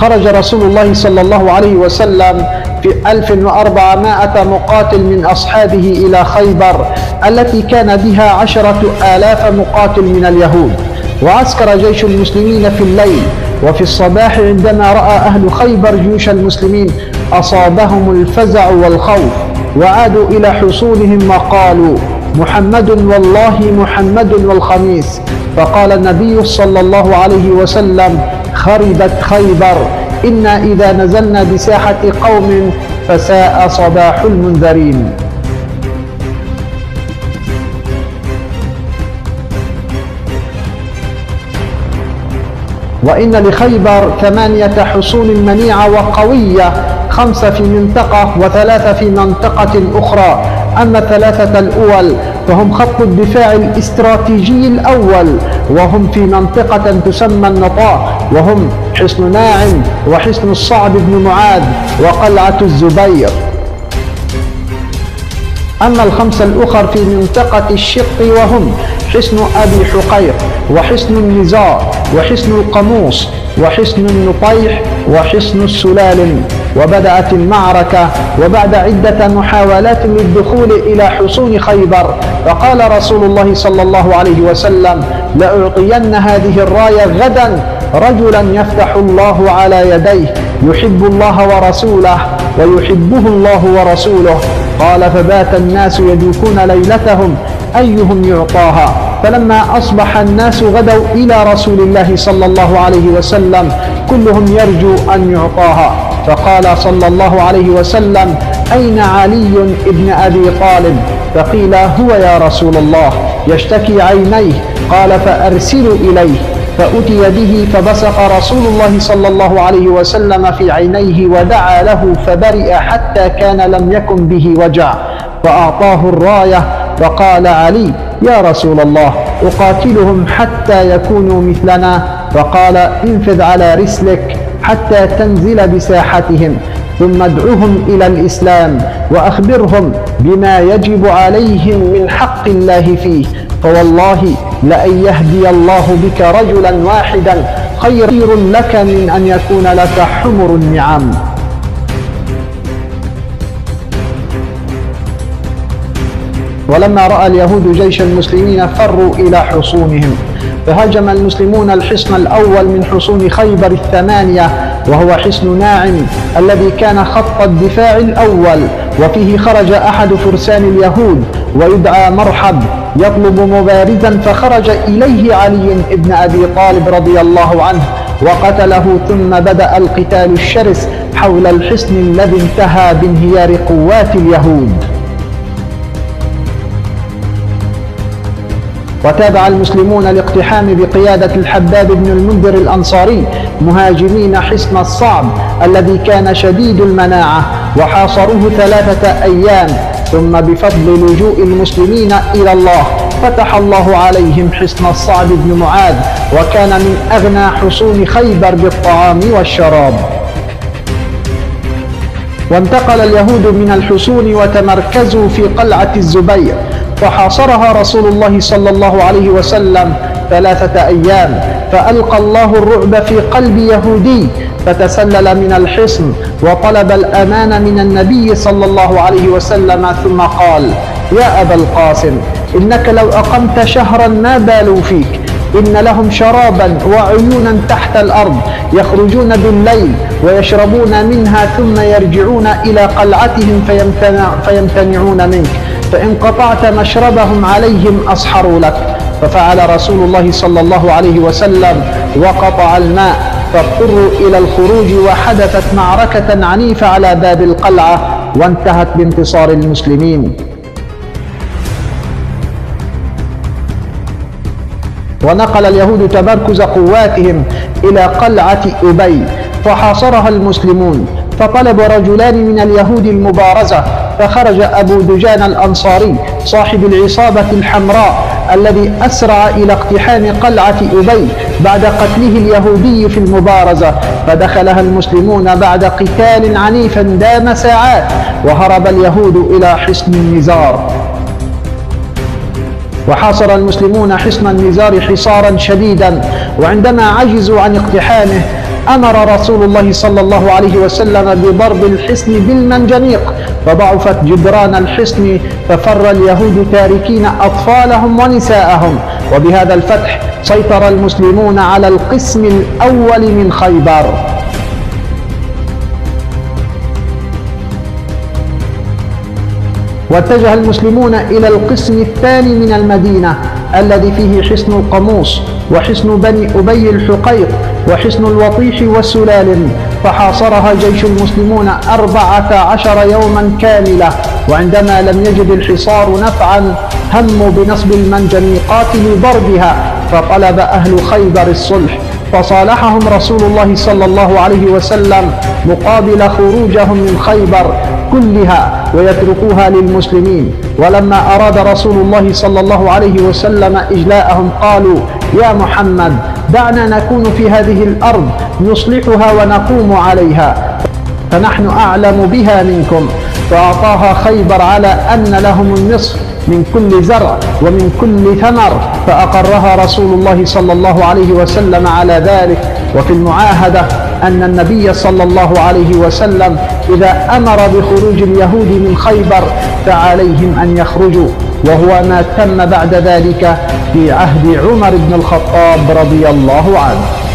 خرج رسول الله صلى الله عليه وسلم في 1400 مقاتل من أصحابه إلى خيبر التي كان بها عشرة آلاف مقاتل من اليهود. وعسكر جيش المسلمين في الليل وفي الصباح عندما رأى أهل خيبر جيوش المسلمين أصابهم الفزع والخوف وعادوا إلى حصونهم وقالوا محمد والله محمد والخميس. فقال النبي صلى الله عليه وسلم خربت خيبر. إنا إذا نزلنا بساحة قوم فساء صباح المنذرين. وإن لخيبر ثمانية حصون منيعة وقوية خمسة في منطقة وثلاثة في منطقة أخرى. أما الثلاثة الأول فهم خط الدفاع الاستراتيجي الأول وهم في منطقة تسمى النطاء وهم حصن ناعم وحصن الصعب بن معاذ وقلعة الزبير. أما الخمسة الأخر في منطقة الشق وهم حصن أبي حقير وحصن النزار وحصن القموس وحصن النطيح وحصن السلالم. وبدأت المعركة وبعد عدة محاولات للدخول إلى حصون خيبر فقال رسول الله صلى الله عليه وسلم لأعطين هذه الراية غدا رجلا يفتح الله على يديه يحب الله ورسوله ويحبه الله ورسوله. قال فبات الناس يدوكون ليلتهم أيهم يعطاها. فلما أصبح الناس غدوا إلى رسول الله صلى الله عليه وسلم كلهم يرجو أن يعطاها. فقال صلى الله عليه وسلم أين علي ابن أبي طالب؟ فقيل هو يا رسول الله. يشتكي عينيه. قال فأرسلوا إليه. فأتي به فبصق رسول الله صلى الله عليه وسلم في عينيه ودعا له فبرئ حتى كان لم يكن به وجع. فأعطاه الراية فقال علي يا رسول الله أقاتلهم حتى يكونوا مثلنا؟ فقال انفذ على رسلك حتى تنزل بساحتهم ثم ادعهم إلى الإسلام وأخبرهم بما يجب عليهم من حق الله فيه. فوالله لأن يهدي الله بك رجلا واحدا خير لك من أن يكون لك حمر النعم. ولما رأى اليهود جيش المسلمين فروا إلى حصونهم فهاجم المسلمون الحصن الأول من حصون خيبر الثمانية وهو حصن ناعم الذي كان خط الدفاع الأول وفيه خرج أحد فرسان اليهود ويدعى مرحب يطلب مبارزا فخرج إليه علي بن أبي طالب رضي الله عنه وقتله ثم بدأ القتال الشرس حول الحصن الذي انتهى بانهيار قوات اليهود. وتابع المسلمون الاقتحام بقيادة الحباب بن المنذر الأنصاري مهاجمين حصن الصعب الذي كان شديد المناعة وحاصروه ثلاثة أيام ثم بفضل لجوء المسلمين إلى الله فتح الله عليهم حصن الصعب بن معاذ وكان من أغنى حصون خيبر بالطعام والشراب. وانتقل اليهود من الحصون وتمركزوا في قلعة الزبير فحاصرها رسول الله صلى الله عليه وسلم ثلاثة أيام فألقى الله الرعب في قلب يهودي فتسلل من الحصن وطلب الأمان من النبي صلى الله عليه وسلم ثم قال يا أبا القاسم إنك لو أقمت شهرا ما بالوا فيك إن لهم شرابا وعيونا تحت الأرض يخرجون بالليل ويشربون منها ثم يرجعون إلى قلعتهم فيمتنع فيمتنعون منك. فإن قطعت مشربهم عليهم أصحروا لك. ففعل رسول الله صلى الله عليه وسلم وقطع الماء فاضطروا إلى الخروج وحدثت معركة عنيفة على باب القلعة وانتهت بانتصار المسلمين. ونقل اليهود تمركز قواتهم إلى قلعة أبي فحاصرها المسلمون. فطلب رجلان من اليهود المبارزة فخرج أبو دجان الأنصاري صاحب العصابة الحمراء الذي أسرع إلى اقتحام قلعة أبي بعد قتله اليهودي في المبارزة. فدخلها المسلمون بعد قتال عنيف دام ساعات وهرب اليهود إلى حصن النزار. وحاصر المسلمون حصن النزار حصارا شديدا وعندما عجزوا عن اقتحامه أمر رسول الله صلى الله عليه وسلم بضرب الحصن بالمنجنيق فضعفت جدران الحصن ففر اليهود تاركين أطفالهم ونساءهم. وبهذا الفتح سيطر المسلمون على القسم الأول من خيبر. واتجه المسلمون إلى القسم الثاني من المدينة الذي فيه حصن القموس وحصن بني أبي الحقيق وحصن الوطيح والسلال فحاصرها جيش المسلمون أربعة عشر يوما كاملة. وعندما لم يجد الحصار نفعا هموا بنصب المنجنيقات لضربها فطلب أهل خيبر الصلح. فصالحهم رسول الله صلى الله عليه وسلم مقابل خروجهم من خيبر كلها. ويتركوها للمسلمين. ولما أراد رسول الله صلى الله عليه وسلم إجلاءهم قالوا يا محمد دعنا نكون في هذه الأرض نصلحها ونقوم عليها. فنحن أعلم بها منكم. فأعطاها خيبر على أن لهم النصف من كل زرع ومن كل ثمر. فأقرها رسول الله صلى الله عليه وسلم على ذلك. وفي المعاهدة أن النبي صلى الله عليه وسلم إذا أمر بخروج اليهود من خيبر فعليهم أن يخرجوا وهو ما تم بعد ذلك في عهد عمر بن الخطاب رضي الله عنه.